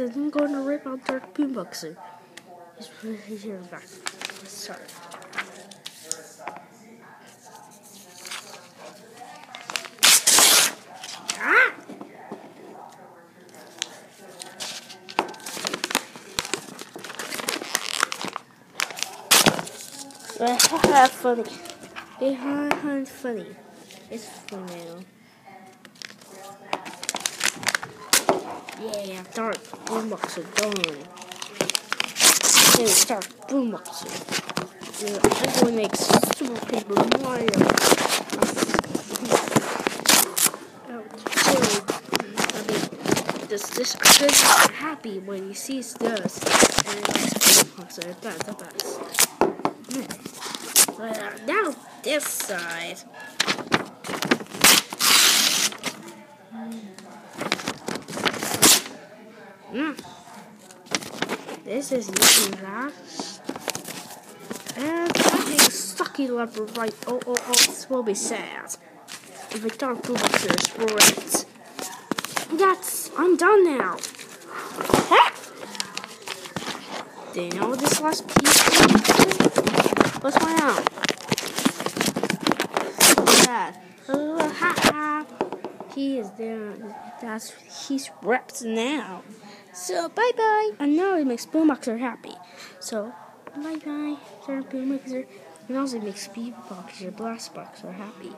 I'm going to rip out Dark Boomboxer. He's, he's here back. Let's start. Ah! Funny. Behind funny. It's funny. Yeah, dark boomboxer done. Yeah, dark boomboxer. Yeah, I'm going to make Super Paper Mario. This this kid is happy when he sees this and it boomboxer. That's the best. Hmm. Uh, now this side. Mm. This is looking last. And I think sucky leopard right. Oh, oh, oh, this will be sad. If a dark boomboxer is right. That's, I'm done now. Huh? Do you know this last piece? What's my arm? Sad. He is there. That's, he's wrapped now. So bye bye. And now it makes Boomboxer happy. So bye bye. Boomboxer. And also it makes Beatboxer, Blastboxer happy.